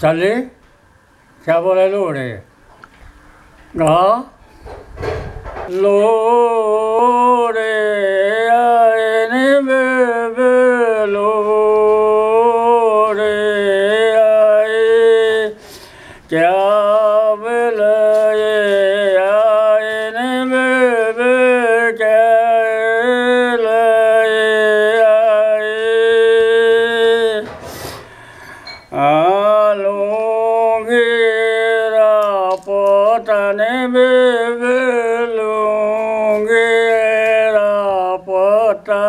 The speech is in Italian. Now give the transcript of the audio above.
चालले क्या बोलायलो म्हणे गा लो रे क्या मिले alungi rapotane bebe lungi rapota